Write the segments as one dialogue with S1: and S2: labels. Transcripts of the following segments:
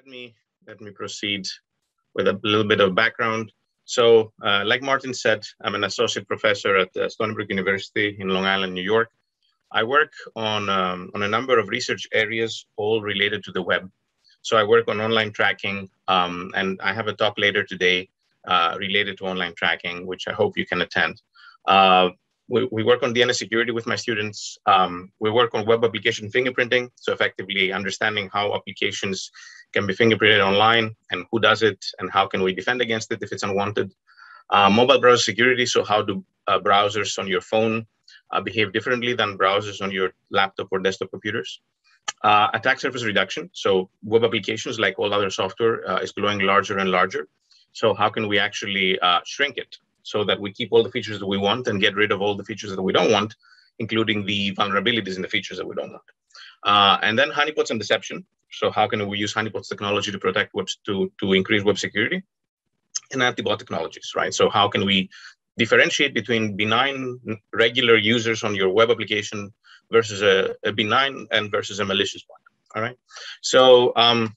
S1: let me let me proceed with a little bit of background. So, uh, like Martin said, I'm an associate professor at uh, Stony Brook University in Long Island, New York. I work on um, on a number of research areas, all related to the web. So I work on online tracking, um, and I have a talk later today uh, related to online tracking, which I hope you can attend. Uh, we, work on DNS security with my students. Um, we work on web application fingerprinting, so effectively understanding how applications can be fingerprinted online and who does it and how can we defend against it if it's unwanted. Uh, mobile browser security, so how do uh, browsers on your phone uh, behave differently than browsers on your laptop or desktop computers. Uh, attack surface reduction, so web applications like all other software uh, is growing larger and larger. So how can we actually uh, shrink it so that we keep all the features that we want and get rid of all the features that we don't want, including the vulnerabilities in the features that we don't want. And then honeypots and deception. So how can we use honeypots technology to protect web to, to increase web security? And anti-bot technologies, right? So how can we differentiate between benign regular users on your web application versus a, a benign and versus a malicious one? all right? So um,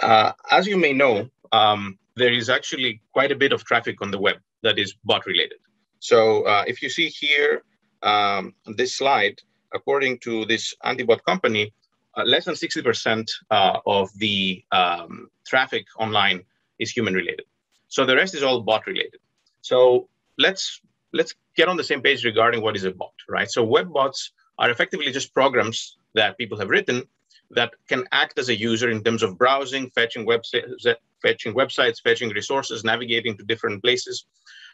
S1: uh, as you may know, um, there is actually quite a bit of traffic on the web that is bot related. So uh, if you see here, um, this slide, according to this anti-bot company, less than 60% uh, of the um, traffic online is human related. So the rest is all bot related. So let's let's get on the same page regarding what is a bot, right? So web bots are effectively just programs that people have written that can act as a user in terms of browsing, fetching websites, fetching websites, fetching resources, navigating to different places.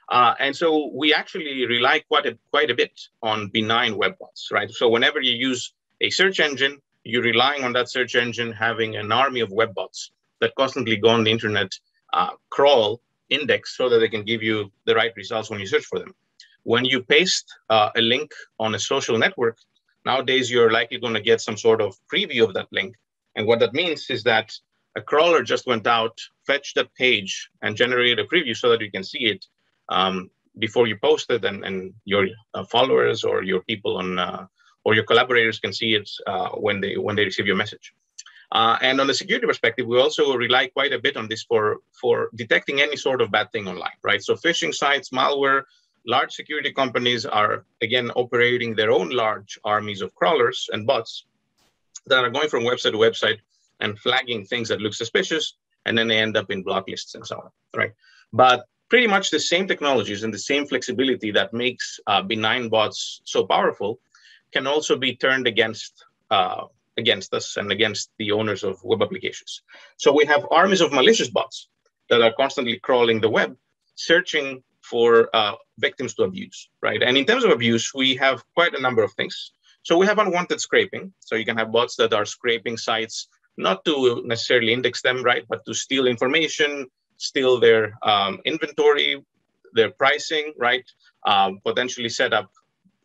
S1: Uh, and so we actually rely quite a, quite a bit on benign web bots, right? So whenever you use a search engine, you're relying on that search engine having an army of web bots that constantly go on the internet, uh, crawl, index so that they can give you the right results when you search for them. When you paste uh, a link on a social network, nowadays you're likely going to get some sort of preview of that link. And what that means is that a crawler just went out, fetched that page, and generated a preview so that you can see it um, before you post it, and, and your uh, followers or your people on uh, or your collaborators can see it uh, when they when they receive your message. Uh, and on the security perspective, we also rely quite a bit on this for for detecting any sort of bad thing online, right? So phishing sites, malware, large security companies are again operating their own large armies of crawlers and bots that are going from website to website and flagging things that look suspicious, and then they end up in block lists and so on, right? But pretty much the same technologies and the same flexibility that makes uh, benign bots so powerful can also be turned against uh, against us and against the owners of web applications. So we have armies of malicious bots that are constantly crawling the web, searching for uh, victims to abuse, right? And in terms of abuse, we have quite a number of things. So we have unwanted scraping. So you can have bots that are scraping sites not to necessarily index them, right, but to steal information, steal their um, inventory, their pricing, right, um, potentially set up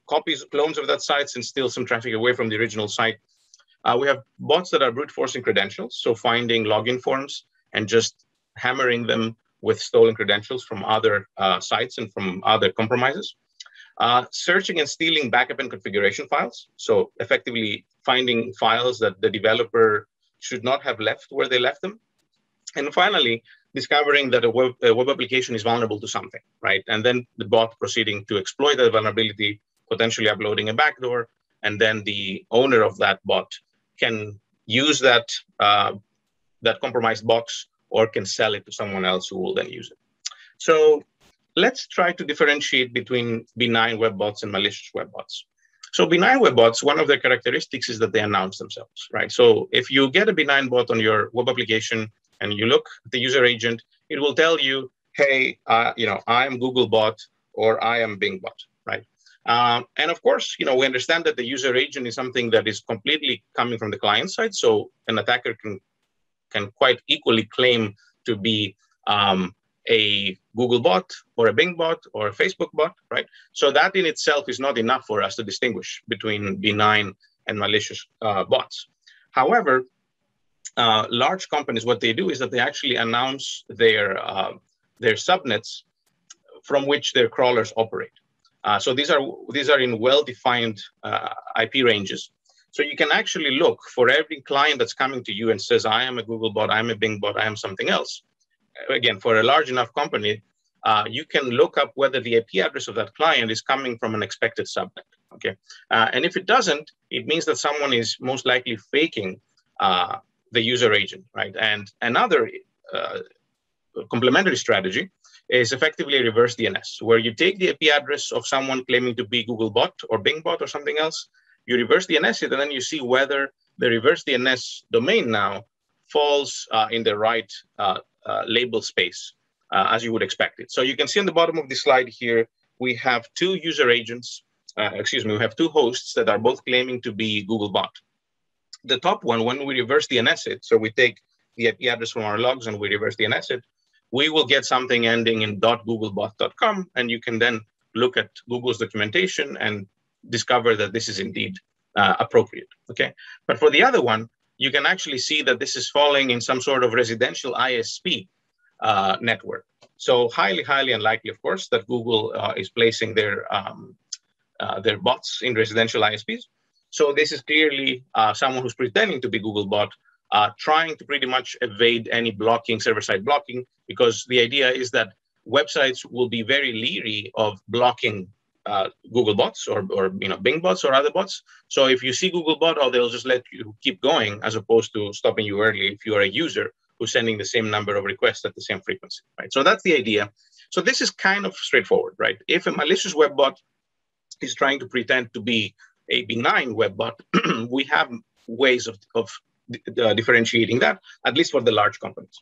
S1: copies, clones of that sites and steal some traffic away from the original site. Uh, we have bots that are brute forcing credentials, so finding login forms and just hammering them with stolen credentials from other uh, sites and from other compromises. Uh, searching and stealing backup and configuration files, so effectively finding files that the developer should not have left where they left them. And finally, discovering that a web, a web application is vulnerable to something, right? And then the bot proceeding to exploit that vulnerability, potentially uploading a backdoor, and then the owner of that bot can use that uh, that compromised box or can sell it to someone else who will then use it. So let's try to differentiate between benign web bots and malicious web bots. So benign web bots, one of their characteristics is that they announce themselves, right? So if you get a benign bot on your web application and you look at the user agent, it will tell you, hey, uh, you know, I am Google bot or I am Bing bot, right? Um, and of course, you know, we understand that the user agent is something that is completely coming from the client side. So an attacker can can quite equally claim to be um, a Google bot or a Bing bot or a Facebook bot, right? So that in itself is not enough for us to distinguish between benign and malicious uh, bots. However, uh, large companies, what they do is that they actually announce their uh, their subnets from which their crawlers operate. Uh, so these are these are in well-defined uh, IP ranges. So you can actually look for every client that's coming to you and says, I am a Google bot, I'm a Bing bot, I am something else. Again, for a large enough company, uh, you can look up whether the IP address of that client is coming from an expected subnet. Okay, uh, and if it doesn't, it means that someone is most likely faking uh, the user agent, right? And another uh, complementary strategy is effectively reverse DNS, where you take the IP address of someone claiming to be Googlebot or Bingbot or something else, you reverse DNS it, and then you see whether the reverse DNS domain now falls uh, in the right uh, uh, label space uh, as you would expect it. So you can see on the bottom of the slide here, we have two user agents, uh, excuse me, we have two hosts that are both claiming to be Googlebot. The top one, when we reverse DNS it, so we take the IP address from our logs and we reverse DNS it, we will get something ending in .googlebot.com, and you can then look at Google's documentation and discover that this is indeed uh, appropriate. Okay, but for the other one, you can actually see that this is falling in some sort of residential ISP uh, network. So highly, highly unlikely, of course, that Google uh, is placing their um, uh, their bots in residential ISPs. So this is clearly uh, someone who's pretending to be Googlebot, uh, trying to pretty much evade any blocking, server-side blocking, because the idea is that websites will be very leery of blocking uh, Google bots or, or you know Bing bots or other bots. So if you see Google bot, oh, they'll just let you keep going as opposed to stopping you early if you are a user who's sending the same number of requests at the same frequency, right? So that's the idea. So this is kind of straightforward, right? If a malicious web bot is trying to pretend to be a benign web bot, we have ways of, of uh, differentiating that, at least for the large companies.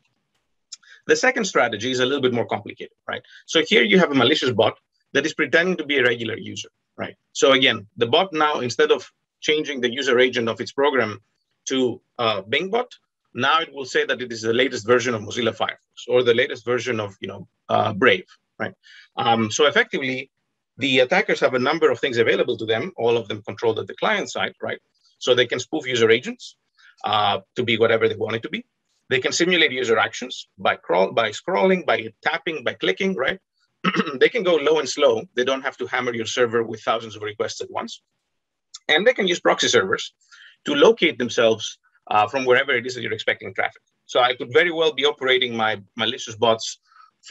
S1: The second strategy is a little bit more complicated, right? So here you have a malicious bot that is pretending to be a regular user, right? So again, the bot now, instead of changing the user agent of its program to uh, Bing bot, now it will say that it is the latest version of Mozilla Firefox or the latest version of you know uh, Brave, right? Um, so effectively, the attackers have a number of things available to them, all of them controlled at the client side, right? So they can spoof user agents uh, to be whatever they want it to be. They can simulate user actions by crawl, by scrolling, by tapping, by clicking, right? they can go low and slow. They don't have to hammer your server with thousands of requests at once. And they can use proxy servers to locate themselves uh, from wherever it is that you're expecting traffic. So I could very well be operating my malicious bots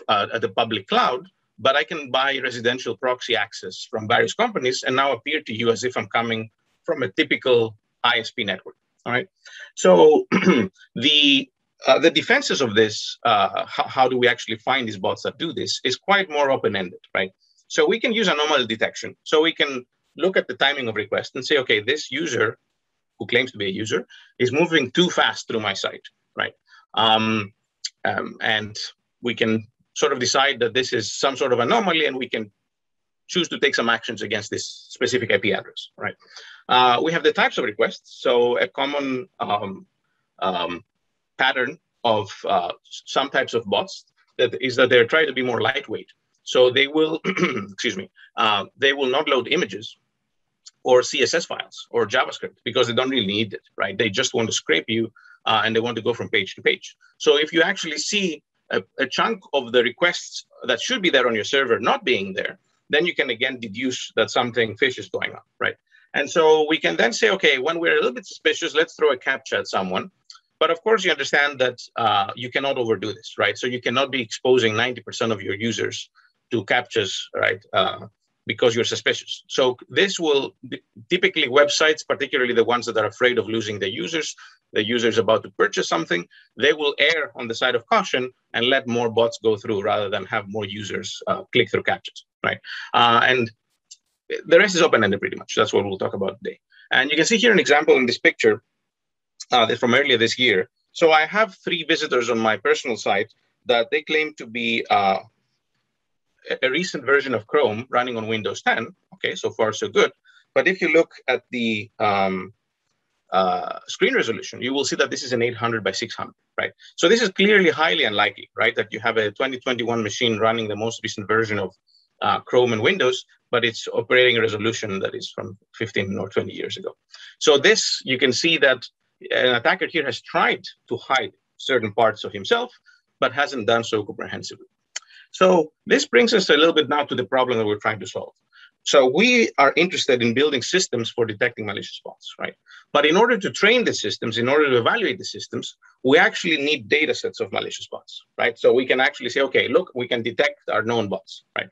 S1: uh, at the public cloud, but I can buy residential proxy access from various companies and now appear to you as if I'm coming from a typical ISP network. All right. So the uh, the defenses of this, uh, how, how, do we actually find these bots that do this, is quite more open-ended, right? So we can use anomaly detection. So we can look at the timing of request and say, okay, this user who claims to be a user is moving too fast through my site, right? Um, um, and we can sort of decide that this is some sort of anomaly and we can choose to take some actions against this specific IP address, right? Uh, we have the types of requests. So a common um, um pattern of uh, some types of bots that is that they're trying to be more lightweight. So they will, excuse me, uh, they will not load images or CSS files or JavaScript because they don't really need it, right? They just want to scrape you uh, and they want to go from page to page. So if you actually see a, a, chunk of the requests that should be there on your server not being there, then you can again deduce that something fish is going on, right? And so we can then say, okay, when we're a little bit suspicious, let's throw a captcha at someone but of course, you understand that uh, you cannot overdo this, right? So you cannot be exposing 90% of your users to captchas, right? Uh, because you're suspicious. So this will typically websites, particularly the ones that are afraid of losing their users, the users about to purchase something, they will err on the side of caution and let more bots go through rather than have more users uh, click through captchas, right? Uh, and the rest is open-ended pretty much. That's what we'll talk about today. And you can see here an example in this picture uh, from earlier this year. So I have three visitors on my personal site that they claim to be uh, a recent version of Chrome running on Windows 10. Okay, so far so good. But if you look at the um, uh, screen resolution, you will see that this is an 800 by 600, right? So this is clearly highly unlikely, right? That you have a 2021 machine running the most recent version of uh, Chrome and Windows, but it's operating resolution that is from 15 or 20 years ago. So this, you can see that an attacker here has tried to hide certain parts of himself, but hasn't done so comprehensively. So this brings us a little bit now to the problem that we're trying to solve. So we are interested in building systems for detecting malicious bots, right? But in order to train the systems, in order to evaluate the systems, we actually need data sets of malicious bots, right? So we can actually say, okay, look, we can detect our known bots, right?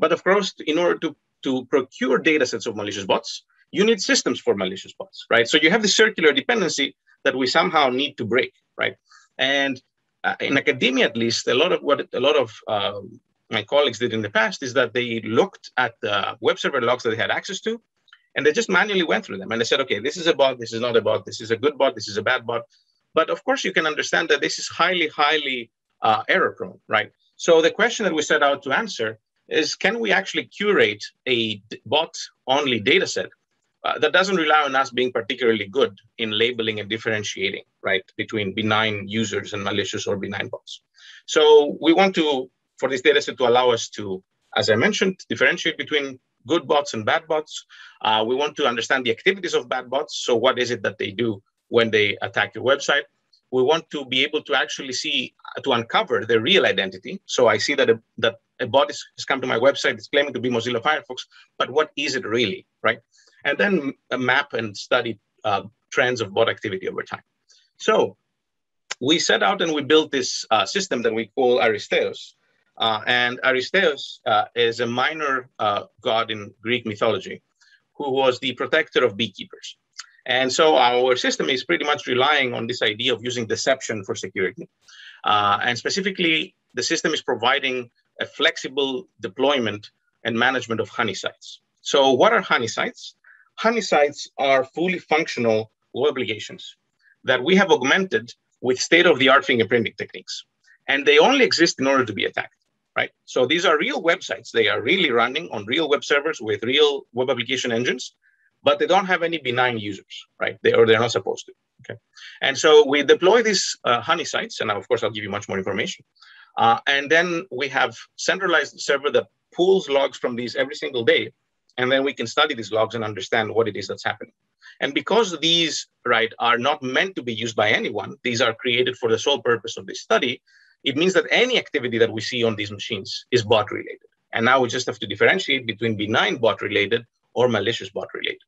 S1: But of course, in order to, to procure data sets of malicious bots, you need systems for malicious bots, right? So you have the circular dependency that we somehow need to break, right? And uh, in academia, at least, a lot of what a lot of uh, my colleagues did in the past is that they looked at the web server logs that they had access to, and they just manually went through them and they said, okay, this is a bot, this is not a bot, this is a good bot, this is a bad bot. But of course, you can understand that this is highly, highly uh, error prone, right? So the question that we set out to answer is, can we actually curate a bot only data set uh, that doesn't rely on us being particularly good in labeling and differentiating, right, between benign users and malicious or benign bots. So we want to for this data set to allow us to, as I mentioned, differentiate between good bots and bad bots. Uh, we want to understand the activities of bad bots. So what is it that they do when they attack your website? We want to be able to actually see, to uncover their real identity. So I see that a, that a bot has come to my website, it's claiming to be Mozilla Firefox, but what is it really, right? And then map and study uh, trends of bot activity over time. So we set out and we built this uh, system that we call Aristeus, uh, and Aristeus uh, is a minor uh, god in Greek mythology who was the protector of beekeepers. And so our system is pretty much relying on this idea of using deception for security. Uh, and specifically, the system is providing a flexible deployment and management of honey sites. So what are honey sites? Honey sites are fully functional web applications that we have augmented with state-of-the-art fingerprinting techniques. And they only exist in order to be attacked right? So these are real websites. They are really running on real web servers with real web application engines, but they don't have any benign users, right? They, or they're not supposed to, okay? And so we deploy these uh, honey sites, and of course, I'll give you much more information. Uh, and then we have centralized server that pulls logs from these every single day, and then we can study these logs and understand what it is that's happening. And because these, right, are not meant to be used by anyone, these are created for the sole purpose of this study, it means that any activity that we see on these machines is bot related. And now we just have to differentiate between benign bot related or malicious bot related.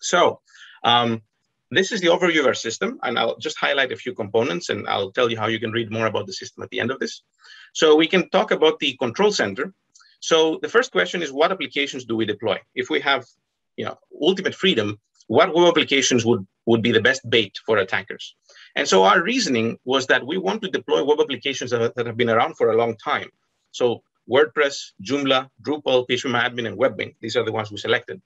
S1: So um, this is the overview of our system, and I'll just highlight a few components, and I'll tell you how you can read more about the system at the end of this. So we can talk about the control center. So the first question is, what applications do we deploy? If we have you know, ultimate freedom, what web applications would, would be the best bait for attackers? And so our reasoning was that we want to deploy web applications that, that have been around for a long time. So WordPress, Joomla, Drupal, PHPMyAdmin, and Webmin, these are the ones we selected.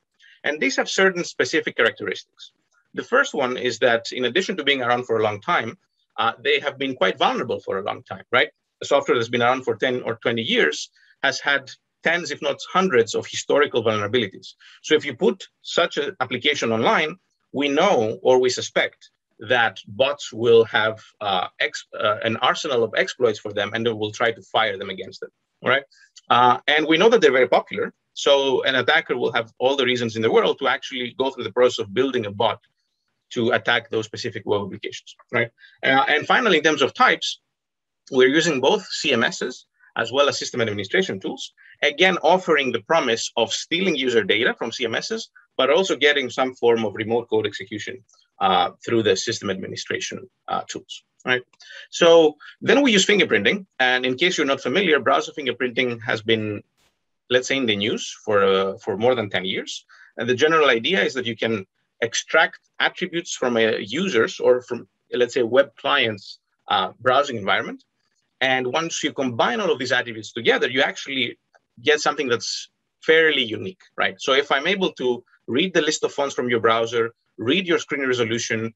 S1: And these have certain specific characteristics. The first one is that in addition to being around for a long time, uh, they have been quite vulnerable for a long time, right? A software that's been around for 10 or 20 years has had tens, if not hundreds, of historical vulnerabilities. So if you put such an application online, we know or we suspect that bots will have uh, ex, uh, an arsenal of exploits for them and they will try to fire them against them. Right. Uh, and we know that they're very popular. So an attacker will have all the reasons in the world to actually go through the process of building a bot to attack those specific web applications. Right. Uh, and finally, in terms of types, we're using both CMSs as well as system administration tools, again, offering the promise of stealing user data from CMSs, but also getting some form of remote code execution uh, through the system administration uh, tools. Right. So then we use fingerprinting. And in case you're not familiar, browser fingerprinting has been, let's say, in the news for, uh, for more than 10 years. And the general idea is that you can extract attributes from a user's or from, let's say, web client's uh, browsing environment and once you combine all of these attributes together, you actually get something that's fairly unique, right? So if I'm able to read the list of fonts from your browser, read your screen resolution,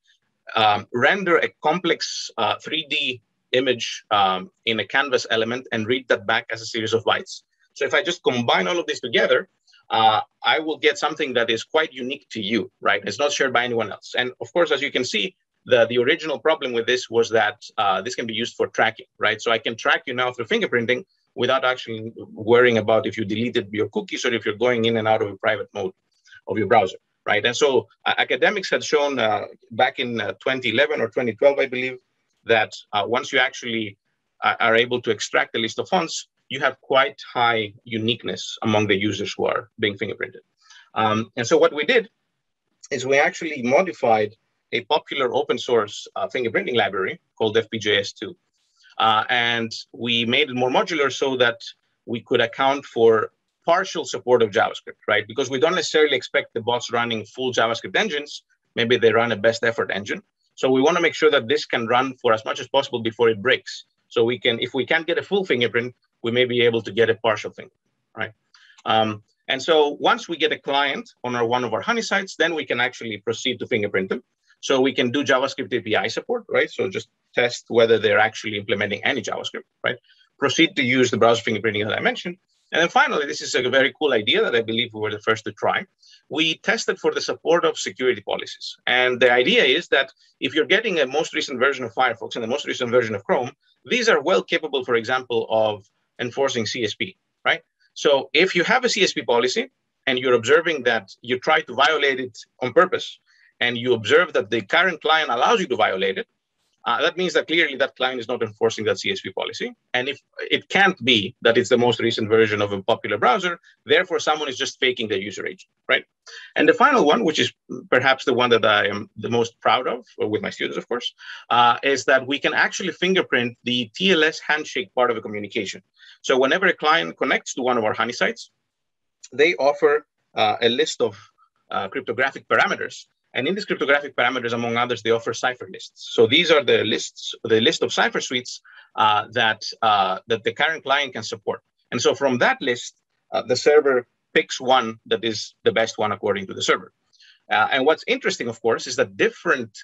S1: um, render a complex uh, 3D image um, in a canvas element and read that back as a series of bytes. So if I just combine all of this together, uh, I will get something that is quite unique to you, right? It's not shared by anyone else. And of course, as you can see, the, the original problem with this was that uh, this can be used for tracking, right? So I can track you now through fingerprinting without actually worrying about if you deleted your cookies or if you're going in and out of a private mode of your browser, right? And so uh, academics had shown uh, back in uh, 2011 or 2012, I believe, that uh, once you actually uh, are able to extract a list of fonts, you have quite high uniqueness among the users who are being fingerprinted. Um, and so what we did is we actually modified a popular open source uh, fingerprinting library called FPJS2. Uh, and we made it more modular so that we could account for partial support of JavaScript, right? Because we don't necessarily expect the bots running full JavaScript engines. Maybe they run a best effort engine. So we want to make sure that this can run for as much as possible before it breaks. So we can, if we can't get a full fingerprint, we may be able to get a partial thing, right? Um, and so once we get a client on our, one of our honey sites, then we can actually proceed to fingerprint them. So we can do JavaScript API support, right? So just test whether they're actually implementing any JavaScript, right? Proceed to use the browser fingerprinting that I mentioned. And then finally, this is a very cool idea that I believe we were the first to try. We tested for the support of security policies. And the idea is that if you're getting a most recent version of Firefox and the most recent version of Chrome, these are well capable, for example, of enforcing CSP, right? So if you have a CSP policy and you're observing that you try to violate it on purpose, and you observe that the current client allows you to violate it, uh, that means that clearly that client is not enforcing that CSP policy. And if it can't be that it's the most recent version of a popular browser, therefore someone is just faking their user agent, right? And the final one, which is perhaps the one that I am the most proud of, with my students, of course, uh, is that we can actually fingerprint the TLS handshake part of a communication. So whenever a client connects to one of our honey sites, they offer uh, a list of uh, cryptographic parameters and in these cryptographic parameters, among others, they offer cipher lists. So these are the lists, the list of cipher suites uh, that, uh, that the current client can support. And so from that list, uh, the server picks one that is the best one according to the server. Uh, and what's interesting, of course, is that different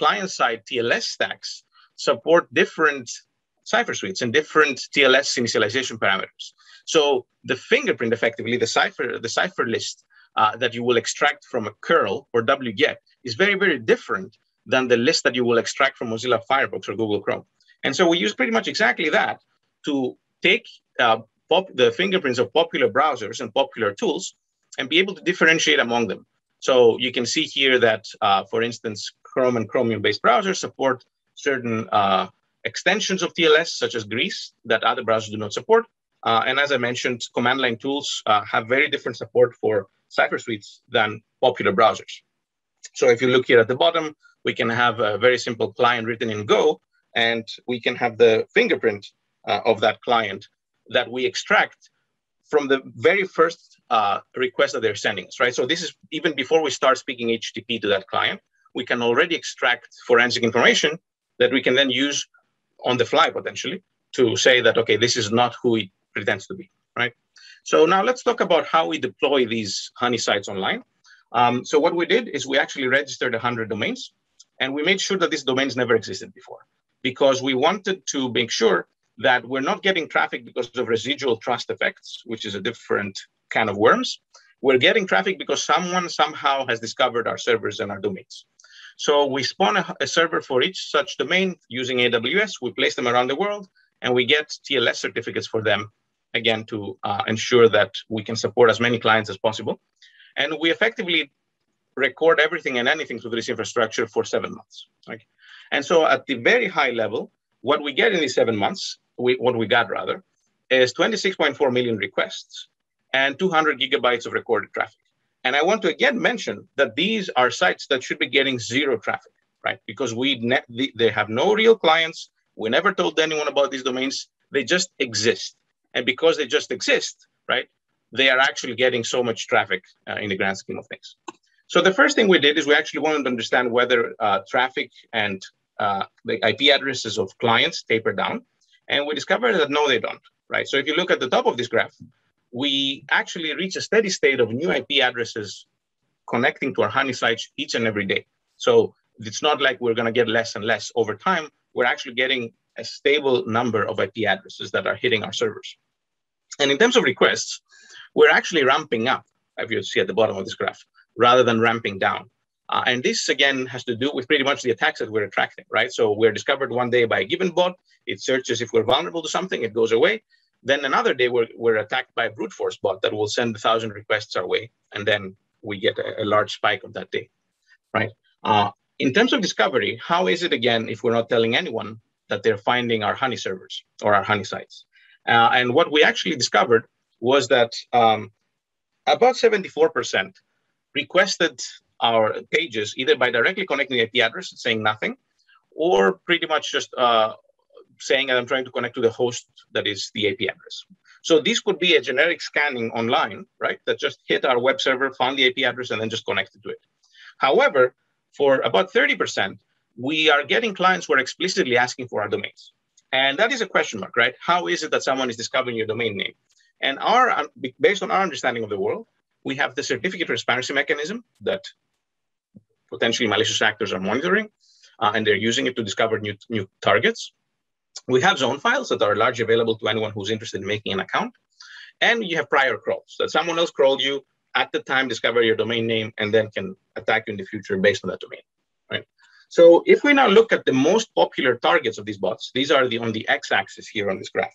S1: client-side TLS stacks support different cipher suites and different TLS initialization parameters. So the fingerprint, effectively, the cipher, the cipher list uh, that you will extract from a curl or wget is very, very different than the list that you will extract from Mozilla Firefox or Google Chrome. And so we use pretty much exactly that to take uh, pop- the fingerprints of popular browsers and popular tools and be able to differentiate among them. So you can see here that, uh, for instance, Chrome and Chromium-based browsers support certain uh, extensions of TLS, such as Grease, that other browsers do not support. Uh, and as I mentioned, command line tools uh, have very different support for cipher suites than popular browsers. So if you look here at the bottom, we can have a very simple client written in Go, and we can have the fingerprint uh, of that client that we extract from the very first uh, request that they're sending us, right? So this is even before we start speaking HTTP to that client, we can already extract forensic information that we can then use on the fly potentially to say that, okay, this is not who it pretends to be, right? So now let's talk about how we deploy these honey sites online. Um, so what we did is we actually registered 100 domains, and we made sure that these domains never existed before, because we wanted to make sure that we're not getting traffic because of residual trust effects, which is a different kind of worms. We're getting traffic because someone somehow has discovered our servers and our domains. So we spawn a, a server for each such domain using AWS. We place them around the world, and we get TLS certificates for them again, to uh, ensure that we can support as many clients as possible. And we effectively record everything and anything through this infrastructure for seven months. Right? And so at the very high level, what we get in these seven months, we, what we got rather, is 26.4 million requests and 200 gigabytes of recorded traffic. And I want to again mention that these are sites that should be getting zero traffic, right? Because we ne- they have no real clients. We never told anyone about these domains. They just exist. And because they just exist, right, they are actually getting so much traffic uh, in the grand scheme of things. So the first thing we did is we actually wanted to understand whether uh, traffic and uh, the IP addresses of clients taper down. And we discovered that no, they don't, right? So if you look at the top of this graph, we actually reach a steady state of new IP addresses connecting to our honey sites each and every day. So it's not like we're going to get less and less over time. We're actually getting a stable number of IP addresses that are hitting our servers. And in terms of requests, we're actually ramping up, if you see at the bottom of this graph, rather than ramping down. Uh, and this again has to do with pretty much the attacks that we're attracting, right? So we're discovered one day by a given bot, it searches if we're vulnerable to something, it goes away. Then another day we're, we're attacked by a brute force bot that will send a thousand requests our way, and then we get a, a large spike of that day, right? Uh, in terms of discovery, how is it again if we're not telling anyone that they're finding our honey servers or our honey sites? Uh, and what we actually discovered was that um, about 74% requested our pages either by directly connecting the IP address and saying nothing, or pretty much just uh, saying that I'm trying to connect to the host that is the IP address. So this could be a generic scanning online, right? That just hit our web server, found the IP address, and then just connected to it. However, for about 30%, we are getting clients who are explicitly asking for our domains. And that is a question mark, right? How is it that someone is discovering your domain name? And our, based on our understanding of the world, we have the certificate transparency mechanism that potentially malicious actors are monitoring, uh, and they're using it to discover new, new targets. We have zone files that are largely available to anyone who's interested in making an account. And you have prior crawls that someone else crawled you at the time, discover your domain name, and then can attack you in the future based on that domain. Right. So if we now look at the most popular targets of these bots, these are the on the x-axis here on this graph.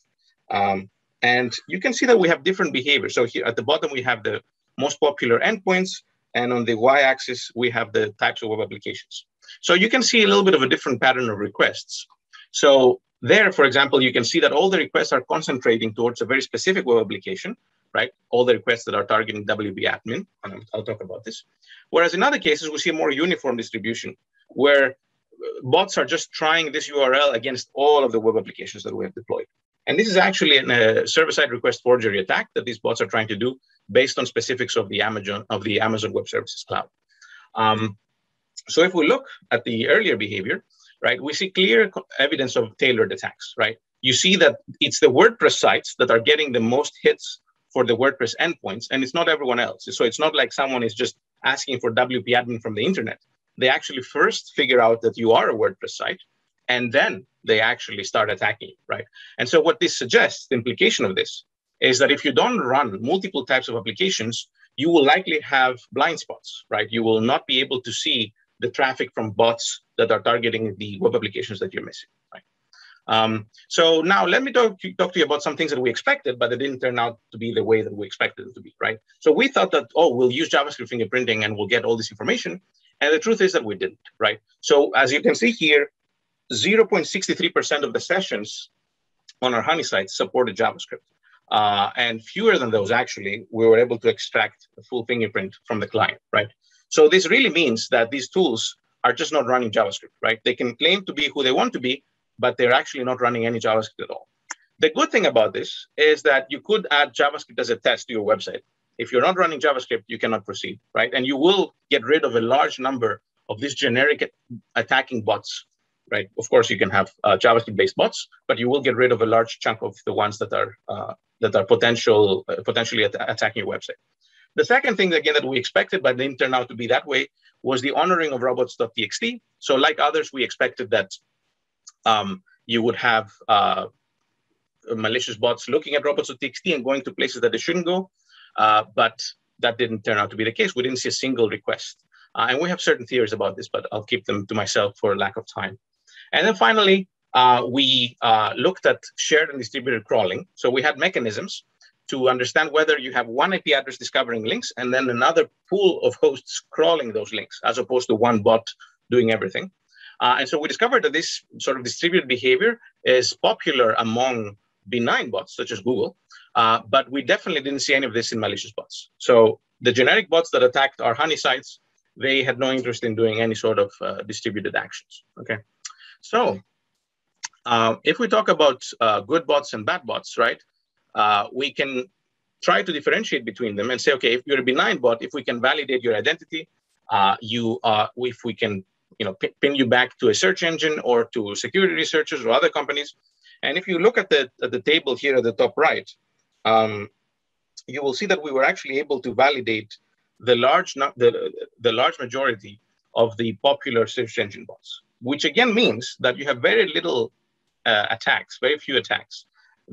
S1: Um, and you can see that we have different behavior. So here at the bottom, we have the most popular endpoints. And on the y-axis, we have the types of web applications. So you can see a little bit of a different pattern of requests. So there, for example, you can see that all the requests are concentrating towards a very specific web application, right? All the requests that are targeting WP admin, and I'll talk about this. Whereas in other cases, we see a more uniform distribution where bots are just trying this URL against all of the web applications that we have deployed. And this is actually a server-side request forgery attack that these bots are trying to do based on specifics of the Amazon of the Amazon Web Services Cloud. Um, so if we look at the earlier behavior, right, we see clear evidence of tailored attacks, right? You see that it's the WordPress sites that are getting the most hits for the WordPress endpoints, and it's not everyone else. So it's not like someone is just asking for WP admin from the internet. They actually first figure out that you are a WordPress site, and then they actually start attacking right? And so what this suggests, the implication of this, is that if you don't run multiple types of applications, you will likely have blind spots, right? You will not be able to see the traffic from bots that are targeting the web applications that you're missing, right? Um, so now let me talk to, talk to you about some things that we expected, but it didn't turn out to be the way that we expected it to be, right? So we thought that, oh, we'll use JavaScript fingerprinting and we'll get all this information. And the truth is that we didn't, right? So as you can see here, 0.63% of the sessions on our Honey site supported JavaScript. Uh, and fewer than those, actually, we were able to extract a full fingerprint from the client, right? So this really means that these tools are just not running JavaScript, right? They can claim to be who they want to be, but they're actually not running any JavaScript at all. The good thing about this is that you could add JavaScript as a test to your website. If you're not running JavaScript, you cannot proceed, right? And you will get rid of a large number of these generic attacking bots right? Of course, you can have uh, JavaScript-based bots, but you will get rid of a large chunk of the ones that are uh, that are potential uh, potentially at attacking your website. The second thing, again, that we expected, but didn't turn out to be that way, was the honoring of robots.txt. So, like others, we expected that um, you would have uh, malicious bots looking at robots.txt and going to places that they shouldn't go, uh, but that didn't turn out to be the case. We didn't see a single request. Uh, and we have certain theories about this, but I'll keep them to myself for lack of time. And then finally, uh, we uh, looked at shared and distributed crawling. So we had mechanisms to understand whether you have one IP address discovering links and then another pool of hosts crawling those links, as opposed to one bot doing everything. Uh, and so we discovered that this sort of distributed behavior is popular among benign bots, such as Google, uh, but we definitely didn't see any of this in malicious bots. So the generic bots that attacked our honey sites, they had no interest in doing any sort of uh, distributed actions, okay? So uh, if we talk about uh, good bots and bad bots, right, uh, we can try to differentiate between them and say, okay, if you're a benign bot, if we can validate your identity, uh, you, if we can, you know, pin you back to a search engine or to security researchers or other companies. And if you look at the, at the table here at the top right, um, you will see that we were actually able to validate the large, the, the large majority of the popular search engine bots which again means that you have very little uh, attacks, very few attacks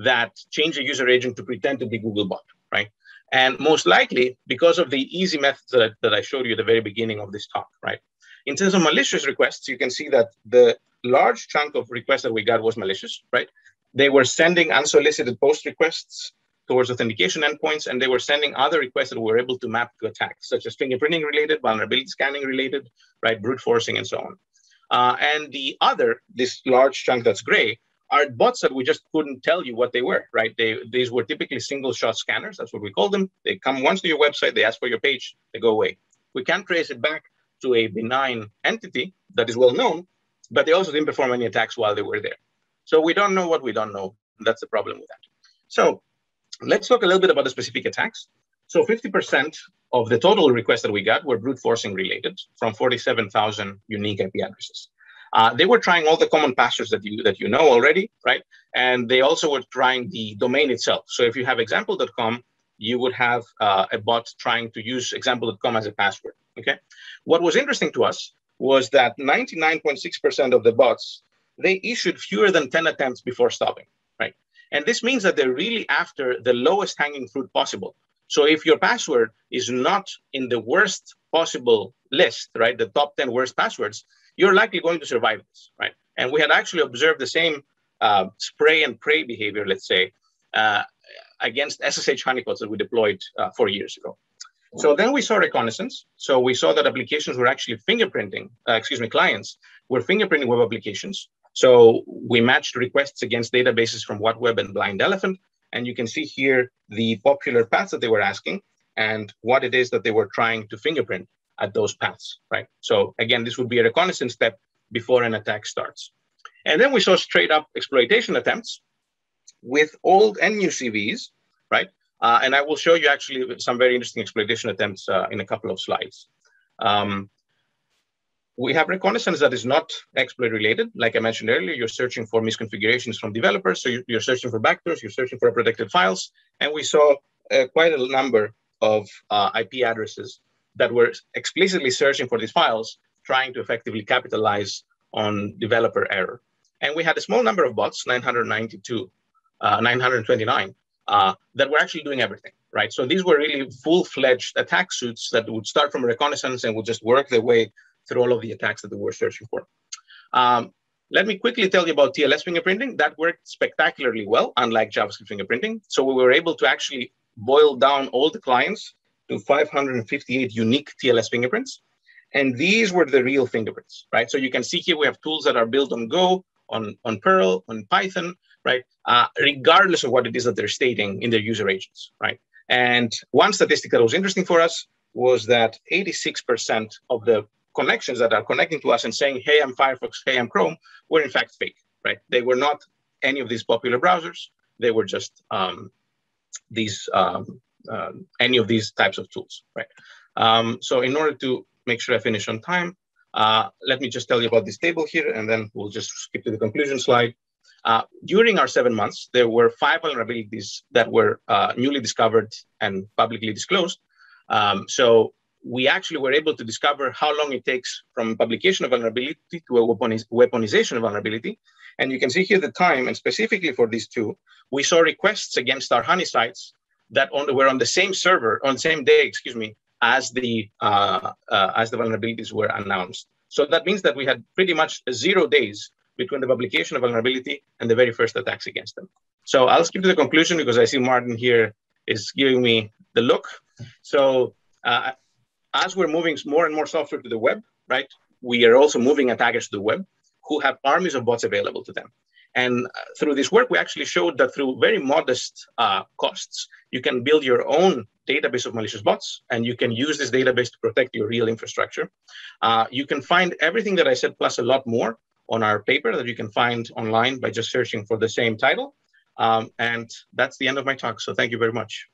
S1: that change a user agent to pretend to be Googlebot, right? And most likely because of the easy methods that I, that I showed you at the very beginning of this talk, right? In terms of malicious requests, you can see that the large chunk of requests that we got was malicious, right? They were sending unsolicited post requests towards authentication endpoints, and they were sending other requests that we were able to map to attacks, such as fingerprinting related, vulnerability scanning related, right, brute forcing, and so on. Uh, and the other, this large chunk that's gray, are bots that we just couldn't tell you what they were, right? They, these were typically single shot scanners. That's what we call them. They come once to your website, they ask for your page, they go away. We can't trace it back to a benign entity that is well known, but they also didn't perform any attacks while they were there. So we don't know what we don't know. That's the problem with that. So let's talk a little bit about the specific attacks. So 50% of the total requests that we got were brute forcing related from 47,000 unique IP addresses. Uh, they were trying all the common passwords that you that you know already, right? And they also were trying the domain itself. So if you have example.com, you would have uh, a bot trying to use example.com as a password. Okay. What was interesting to us was that 99.6% of the bots they issued fewer than 10 attempts before stopping, right? And this means that they're really after the lowest hanging fruit possible. So if your password is not in the worst possible list, right, the top 10 worst passwords, you're likely going to survive this, right? And we had actually observed the same uh, spray and pray behavior, let's say, uh, against SSH honeypots that we deployed uh, four years ago. So then we saw reconnaissance. So we saw that applications were actually fingerprinting, uh, excuse me, clients were fingerprinting web applications. So we matched requests against databases from WhatWeb and Blind Elephant. And you can see here the popular paths that they were asking and what it is that they were trying to fingerprint at those paths, right? So again, this would be a reconnaissance step before an attack starts. And then we saw straight up exploitation attempts with old and new CVEs, right? Uh, and I will show you actually some very interesting exploitation attempts uh, in a couple of slides. Um, we have reconnaissance that is not exploit related. Like I mentioned earlier, you're searching for misconfigurations from developers. So you're searching for backdoors, you're searching for protected files. And we saw uh, quite a number of uh, IP addresses that were explicitly searching for these files, trying to effectively capitalize on developer error. And we had a small number of bots, 992, uh, 929, uh, that were actually doing everything, right? So these were really full-fledged attack suits that would start from reconnaissance and would just work their way through all of the attacks that they were searching for. Um, let me quickly tell you about TLS fingerprinting. That worked spectacularly well, unlike JavaScript fingerprinting. So we were able to actually boil down all the clients to 558 unique TLS fingerprints. And these were the real fingerprints, right? So you can see here we have tools that are built on Go, on, on Perl, on Python, right? Uh, regardless of what it is that they're stating in their user agents, right? And one statistic that was interesting for us was that 86% of the connections that are connecting to us and saying, hey, I'm Firefox, hey, I'm Chrome, were in fact fake, right? They were not any of these popular browsers. They were just um, these um, uh, any of these types of tools, right? Um, so in order to make sure I finish on time, uh, let me just tell you about this table here, and then we'll just skip to the conclusion slide. Uh, during our seven months, there were five vulnerabilities that were uh, newly discovered and publicly disclosed. Um, so we actually were able to discover how long it takes from publication of vulnerability to a weaponiz weaponization of vulnerability. And you can see here the time, and specifically for these two, we saw requests against our honey sites that on, were on the same server on same day, excuse me, as the uh, uh, as the vulnerabilities were announced. So that means that we had pretty much zero days between the publication of vulnerability and the very first attacks against them. So I'll skip to the conclusion because I see Martin here is giving me the look. So uh, as we're moving more and more software to the web, right, we are also moving attackers to the web who have armies of bots available to them. And uh, through this work, we actually showed that through very modest uh, costs, you can build your own database of malicious bots, and you can use this database to protect your real infrastructure. Uh, you can find everything that I said plus a lot more on our paper that you can find online by just searching for the same title. Um, and that's the end of my talk. So thank you very much.